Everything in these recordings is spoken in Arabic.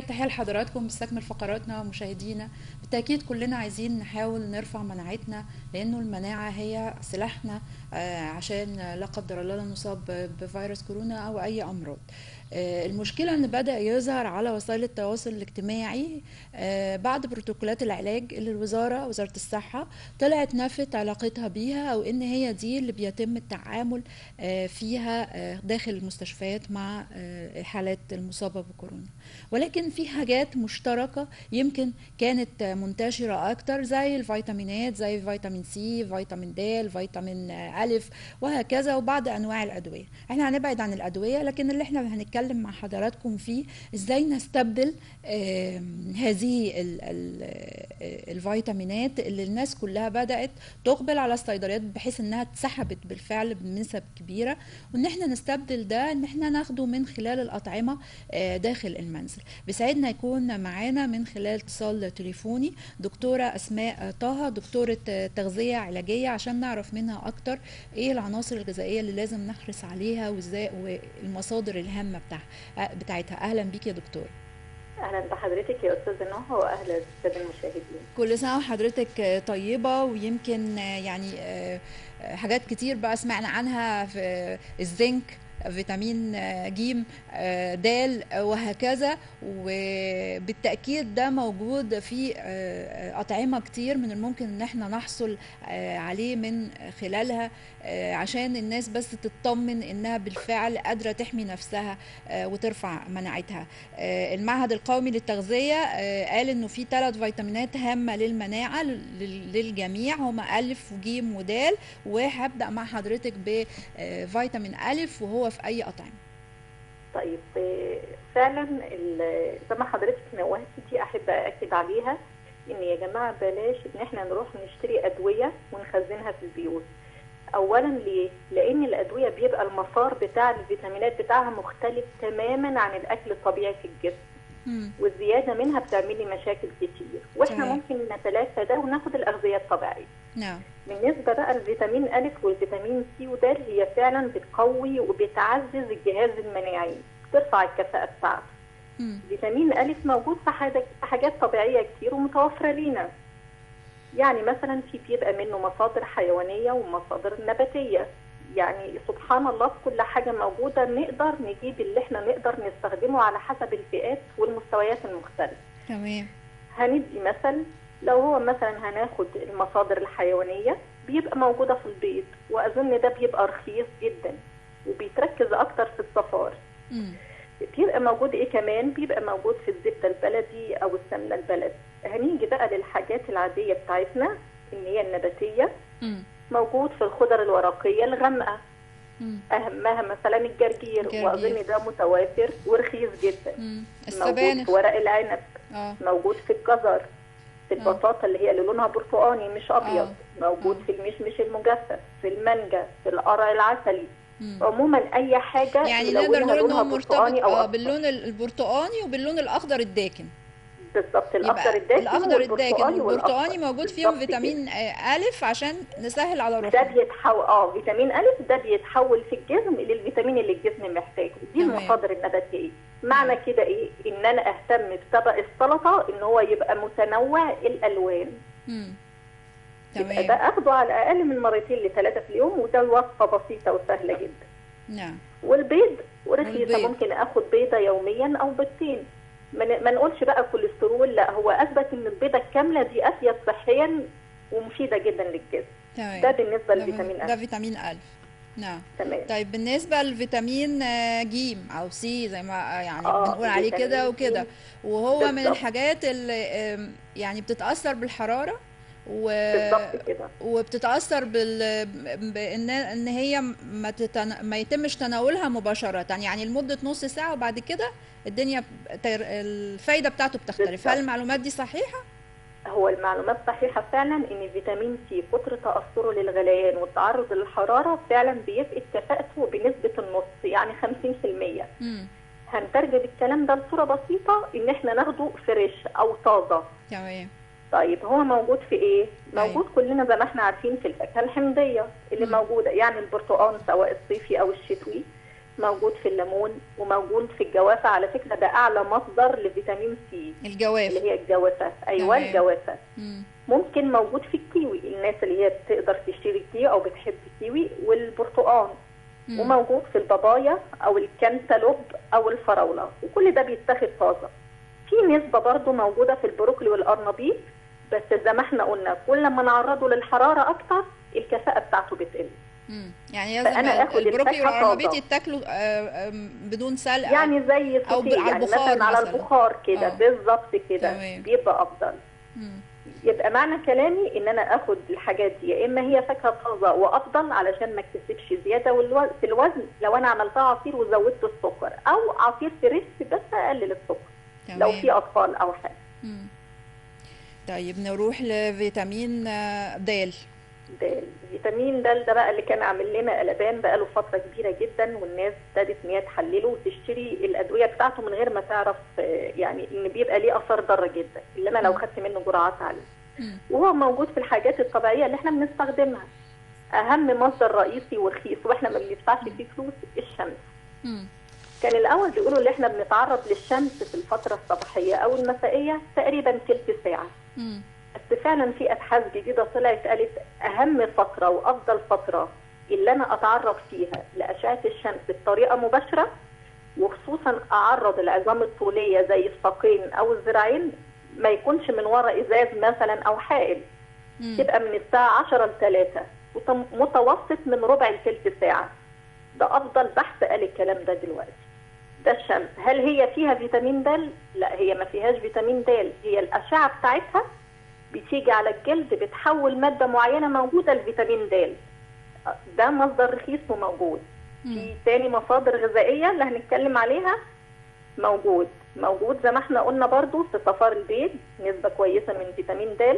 تحية لحضراتكم بستكمل فقراتنا ومشاهدينا. بالتأكيد كلنا عايزين نحاول نرفع مناعتنا لأنه المناعة هي سلاحنا آه، عشان لا قدر الله لا نصاب بفيروس كورونا أو أي أمراض. المشكلة أن بدأ يظهر على وسائل التواصل الاجتماعي آه، بعد بروتوكولات العلاج اللي الوزارة وزارة الصحة طلعت نفت علاقتها بيها أو إن هي دي اللي بيتم التعامل آه، فيها آه، داخل المستشفيات مع آه، الحالات المصابة بكورونا. ولكن في حاجات مشتركة يمكن كانت منتشرة أكتر زي الفيتامينات زي فيتامين سي فيتامين د فيتامين ألف وهكذا وبعض أنواع الأدوية. إحنا هنبعد عن الأدوية لكن اللي إحنا هنتكلم مع حضراتكم فيه إزاي نستبدل هذه آه، الفيتامينات اللي الناس كلها بدأت تقبل على الصيدليات بحيث انها اتسحبت بالفعل بنسب كبيرة وان إحنا نستبدل ده ان إحنا ناخده من خلال الأطعمة آه، داخل المنزل. بيسعدنا يكون معانا من خلال اتصال تليفوني دكتورة أسماء طه دكتورة آه، تغذية علاجية عشان نعرف منها أكتر إيه العناصر الغذائية اللي لازم نحرص عليها وإزاي والمصادر الهامة بتاعها آه، بتاعتها. أهلا بيك يا دكتور. أهلا بحضرتك يا استاذه نهى واهلا بالساده المشاهدين. كل سنة وحضرتك طيبة ويمكن يعني آه، آه، حاجات كتير بقى سمعنا عنها في آه، الزنك. فيتامين آه، جيم آه، دال آه، وهكذا. وبالتأكيد ده موجود في أطعمة كتير من الممكن إن إحنا نحصل عليه من خلالها عشان الناس بس تطمن إنها بالفعل قادرة تحمي نفسها وترفع مناعتها. المعهد القومي للتغذية آه، قال إنه في ثلاث فيتامينات هامة للمناعة لل- للجميع. هما ألف وجيم ودال. وهبدأ مع حضرتك بفيتامين ألف وهو في أي أطعمة طيب آه، فعلا زي ما حضرتك نوهتي أحب أكد عليها إن يا جماعة بلاش إن إحنا نروح نشتري أدوية ونخزنها في البيوت. اولا ليه؟ لأن الأدوية بيبقى المسار بتاع الفيتامينات بتاعها مختلف تماما عن الأكل الطبيعي في الجسم. والزيادة منها بتعمل لي مشاكل كتير. وإحنا. ممكن نتلافى ده وناخد الأغذية الطبيعية. نعم. بالنسبة بقى الفيتامين أ والفيتامين سي ودال هي فعلا بتقوي وبتعزز الجهاز المناعي بترفع الكفاءة بتاعته. فيتامين أ موجود في حاجات في حاجات طبيعية كتير ومتوفرة لينا. يعني مثلا في بيبقى منه مصادر حيوانية ومصادر نباتية. يعني سبحان الله في كل حاجة موجودة نقدر نجيب اللي إحنا نقدر نستخدمه على حسب الفئات والمستويات المختلفة. تمام. هندي مثل لو هو مثلا هناخد المصادر الحيوانية بيبقى موجودة في البيض وأظن ده بيبقى رخيص جدا وبيتركز أكتر في الصفار. بيبقى موجود إيه كمان بيبقى موجود في الزبدة البلدي أو السمنة البلدي هنيجي بقى للحاجات العادية بتاعتنا اللي هي النباتية مم. موجود في الخضر الورقية الغامقة. أهمها مثلا الجرجير. وأظن ده متوافر ورخيص جدا مم. موجود السبانخ في ورق العنب آه موجود في الجزر البطاطا اللي هي اللي لونها برتقاني مش أبيض موجود آه. في المشمش المجفف في المانجا في القرع العسلي. عموما أي حاجة يعني نقدر نقول ان هو مرتبط آه. باللون ال- البرتقاني وباللون الأخضر الداكن بالظبط. الأخضر الداكن الأخضر الداكن والبرتقاني. موجود فيهم فيتامين آه، ألف عشان نسهل على ده روحنا. بيتحول آه فيتامين ا ده بيتحول في الجسم للفيتامين اللي الجسم محتاجه. دي تمام. المصادر النباتيه معنى كده إيه؟ إن أنا أهتم بطبق السلطة إن هو يبقى متنوع الألوان. مم. يبقى ده تمام اخده على الأقل من مرتين لثلاثة في اليوم وده وصفة بسيطة وسهلة جدا. نعم. والبيض ورخيصة. ممكن آخد بيضة يوميا أو بيضتين. ما نقولش بقى كوليسترول لا هو أثبت إن البيضة الكاملة دي افيد صحيا ومفيدة جدا للجسم. تمام ده بالنسبة ده لفيتامين ده أ فيتامين الف نعم. تمام. طيب بالنسبة لفيتامين آه، جيم أو سي زي ما آه، يعني آه، بنقول عليه كده. وكده وهو من بالظبط. الحاجات اللي يعني بتتأثر بالحرارة؟ و... وبتتأثر بال... بإن إن هي ما, تتن... ما يتمش تناولها مباشرة. يعني لمدة نص ساعة وبعد كده الدنيا ب- تر... الفايدة بتاعته بتختلف. بالظبط. هل المعلومات دي صحيحة؟ هو المعلومات صحيحة فعلا إن فيتامين سي كتر تأثره للغليان والتعرض للحرارة فعلا بيفقد كفاءته بنسبة النص يعني 50% امم هنترجم الكلام ده لصوره بسيطة إن إحنا ناخده fresh أو طازة. تمام. طيب هو موجود في إيه؟ أيوة. موجود كلنا زي ما إحنا عارفين في الفاكهة الحمضية اللي مم. موجودة يعني البرتقال سواء الصيفي أو الشتوي موجود في الليمون وموجود في الجوافة على فكرة ده أعلى مصدر لفيتامين سي الجواف اللي هي الجوافة أيوه تمام. الجوافة مم. ممكن موجود في الكيوي الناس اللي هي بتقدر تشتري الكيوي أو بتحب الكيوي والبرتقال. وموجود في البابايا أو الكنتالوب أو الفراولة وكل ده بيتاخد طازة في نسبة برضو موجودة في البروكلي والقرنبيط بس زي ما إحنا قلنا كل ما نعرضه للحرارة أكتر الكفاءة بتاعته بتقل. يعني لازم البروكلي طازة. يتاكلوا آه، آم، بدون سلق يعني زي سوتيه على يعني البخار مثلا على. البخار كده آه. بالظبط كده. بيبقى أفضل مم. يبقى معنى كلامي إن أنا آخد الحاجات دي يا إما هي فاكهة طازة وأفضل علشان ما اكتسبش زيادة في الوزن لو أنا عملتها عصير وزودت السكر أو عصير فريش بس أقلل السكر لو تمام في أطفال أو حاجة مم. طيب نروح لفيتامين د ده الفيتامين د ده بقى اللي كان عامل لنا قلبان بقى له فترة كبيرة جدا والناس ابتدت إن هي تحلله وتشتري الأدوية بتاعته من غير ما تعرف يعني إن بيبقى ليه آثار ضارة جدا اللي أنا لو. خدت منه جرعات عاليه مم. وهو موجود في الحاجات الطبيعية اللي إحنا بنستخدمها أهم مصدر رئيسي ورخيص وإحنا ما بندفعش فيه فلوس الشمس. كان الأول بيقولوا إن إحنا بنتعرض للشمس في الفترة الصباحية أو المسائية تقريبا تلت ساعة. بس فعلا في أبحاث جديدة طلعت قالت أهم فترة وأفضل فترة اللي أنا أتعرض فيها لأشعة الشمس بطريقة مباشرة وخصوصا أعرض العظام الطولية زي الساقين أو الذراعين ما يكونش من وراء إزاز مثلا أو حائل. مم. تبقى من الساعة 10 ل 3 متوسط من ربع لثلث ساعة. ده أفضل بحث قال الكلام ده دلوقتي. الشمس. هل هي فيها فيتامين د؟ لا هي ما فيهاش فيتامين د. هي الأشعة بتاعتها بتيجي على الجلد بتحول مادة معينة موجودة لفيتامين د. ده مصدر رخيص وموجود. في تاني مصادر غذائية اللي هنتكلم عليها موجود. موجود زي ما إحنا قلنا برضو في صفار البيض نسبة كويسة من فيتامين د.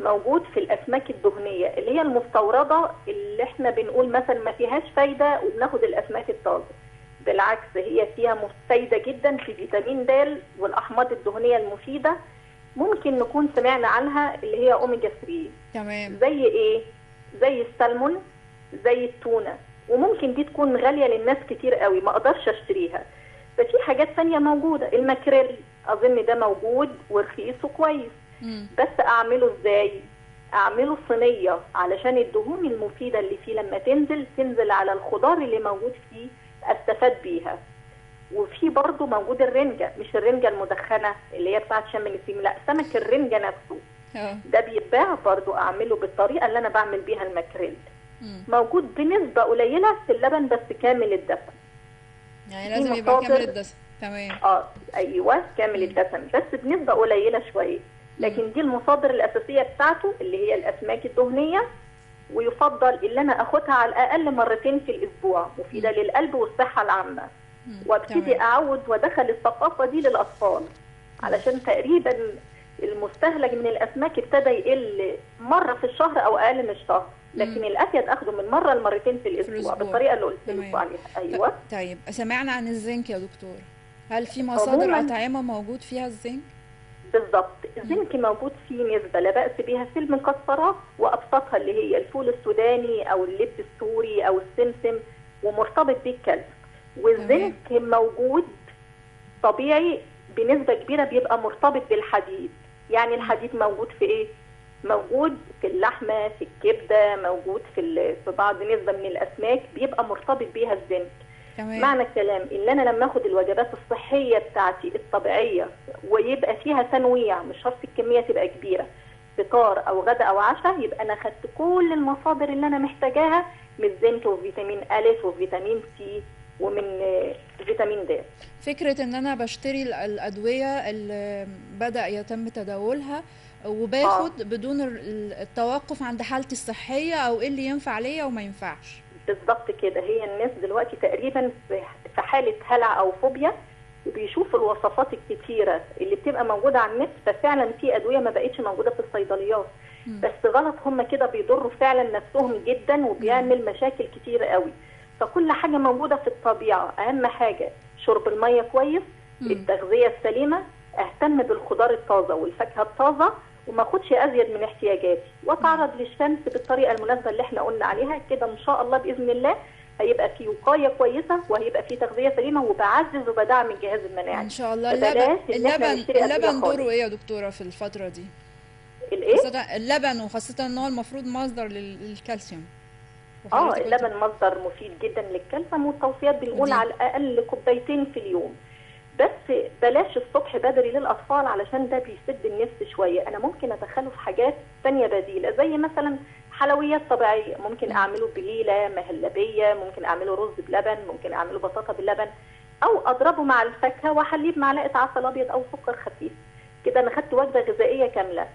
موجود في الأسماك الدهنية اللي هي المستوردة اللي إحنا بنقول مثلا ما فيهاش فايدة وبناخد الأسماك الطازة. بالعكس هي فيها مفيده جدا في فيتامين د والأحماض الدهنية المفيدة ممكن نكون سمعنا عنها اللي هي أوميجا 3 تمام. زي إيه؟ زي السلمون زي التونة. وممكن دي تكون غالية للناس كتير قوي ما أقدرش أشتريها. ففي حاجات ثانية موجودة. الماكريل أظن ده موجود ورخيص وكويس مم. بس أعمله إزاي؟ أعمله صينية علشان الدهون المفيدة اللي فيه لما تنزل تنزل على الخضار اللي موجود فيه أستفاد بيها. وفي برضه موجود الرنجة مش الرنجة المدخنة اللي هي بتاعت شم النسيم لا سمك الرنجة نفسه. آه. ده بيتباع برضه أعمله بالطريقة اللي أنا بعمل بيها الماكريل. موجود بنسبة قليلة في اللبن بس كامل الدسم. يعني لازم يبقى كامل الدسم. تمام. آه أيوه كامل الدسم بس بنسبة قليلة شوية. لكن دي المصادر الأساسية بتاعته اللي هي الأسماك الدهنية. ويفضل اللي أنا اخدها على الأقل مرتين في الأسبوع مفيدة للقلب والصحة العامة. وابتدي. أعود وادخل الثقافة دي للأطفال علشان تقريبا المستهلك من الأسماك ابتدى يقل مرة في الشهر أو أقل من الشهر لكن. الافيد أخده من مرة لمرتين في الأسبوع. بالطريقة اللي قلت. لكم عليها أيوه طيب سمعنا عن الزنك يا دكتور هل في مصادر أطعمة موجود فيها الزنك؟ بالظبط الزنك موجود فيه نسبة لا بأس بها في المكسرات وأبسطها اللي هي الفول السوداني أو اللب السوري أو السمسم ومرتبط بيه الكلب والزنك موجود طبيعي بنسبة كبيرة بيبقى مرتبط بالحديد. يعني الحديد موجود في إيه؟ موجود في اللحمة في الكبدة موجود في, ال- في بعض نسبة من الأسماك بيبقى مرتبط بيها الزنك. تمام. معنى الكلام إن أنا لما آخد الوجبات الصحية بتاعتي الطبيعية ويبقى فيها تنويع مش شرط الكمية تبقى كبيرة فطار أو غدا أو عشاء يبقى أنا خدت كل المصادر اللي أنا محتاجاها من زنك وفيتامين الف وفيتامين سي ومن آه، فيتامين د. فكرة إن أنا بشتري ال- الأدوية اللي بدأ يتم تداولها وباخد بدون ال- ال- التوقف عند حالتي الصحية أو إيه اللي ينفع ليا وما ينفعش. بالظبط كده. هي الناس دلوقتي تقريبا في حالة هلع أو فوبيا وبيشوفوا الوصفات الكتيرة اللي بتبقى موجودة على النت ففعلا في أدوية ما بقتش موجودة في الصيدليات. بس غلط هم كده بيضروا فعلا نفسهم جدا وبيعمل مشاكل كتيرة قوي. فكل حاجة موجودة في الطبيعة. أهم حاجة شرب المية كويس. التغذية السليمة أهتم بالخضار الطازة والفاكهة الطازة وما اخدش أزيد من احتياجاتي. واتعرض للشمس بالطريقة المناسبة اللي إحنا قلنا عليها. كده إن شاء الله بإذن الله هيبقى فيه وقاية كويسة وهيبقى فيه تغذية سليمة وبعزز وبدعم الجهاز المناعي إن شاء الله. اللبن اللبن اللبن. دوره إيه يا دكتورة في الفترة دي؟ الإيه؟ اللبن وخاصة إن هو المفروض مصدر لل- للكالسيوم. آه اللبن مصدر مفيد جدا للكالسيوم والتوصيات بنقول. على الأقل كوبايتين في اليوم. بس بلاش الصبح بدري للأطفال علشان ده بيسد النفس شوية. أنا ممكن ادخله في حاجات تانية بديلة زي مثلا حلويات طبيعية. ممكن أعمله بليلة مهلبية ممكن أعمله رز بلبن ممكن أعمله بطاطا باللبن أو أضربه مع الفاكهة وأحليه بمعلقة عسل أبيض أو سكر خفيف. كده أنا خدت وجبة غذائية كاملة.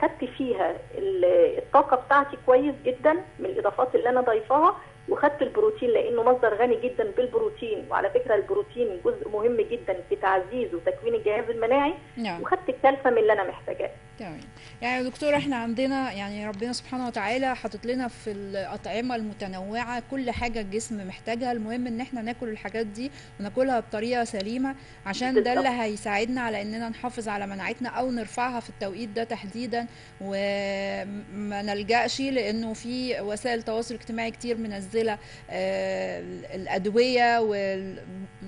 خدت فيها ال- الطاقة بتاعتي كويس جدا من الإضافات اللي أنا ضايفاها. وخدت البروتين لأنه مصدر غني جدا بالبروتين. وعلى فكرة البروتين جزء مهم جدا في تعزيز وتكوين الجهاز المناعي. نعم. وخدت الكالسيوم اللي أنا محتاجاه. تمام يعني يا دكتور إحنا عندنا يعني ربنا سبحانه وتعالى حاطط لنا في الأطعمة المتنوعة كل حاجة الجسم محتاجها. المهم إن إحنا ناكل الحاجات دي وناكلها بطريقة سليمة عشان ده اللي. هيساعدنا على إننا نحافظ على مناعتنا أو نرفعها في التوقيت ده تحديدا. وما نلجأش لإنه في وسائل تواصل اجتماعي كتير منزلة آه، الأدوية وال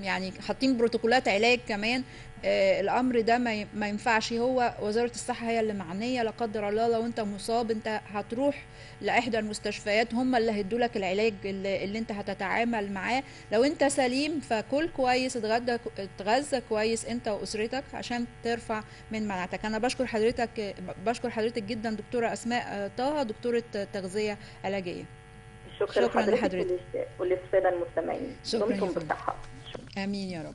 يعني حاطين بروتوكولات علاج كمان. الأمر ده ما ينفعش. هو وزارة الصحة هي اللي معنية لا قدر الله لو أنت مصاب أنت هتروح لإحدى المستشفيات هم اللي هيدوا لك العلاج اللي, اللي أنت هتتعامل معاه. لو أنت سليم فكل كويس اتغدى اتغذى كويس أنت وأسرتك عشان ترفع من مناعتك. أنا بشكر حضرتك بشكر حضرتك جدا دكتورة أسماء آه، طه دكتورة تغذية علاجية. شكرا, شكراً لحضرتك لحضرتك. وللس- وللسادة المستمعين. شكراً دمتم. بالصحة. آمين يا رب.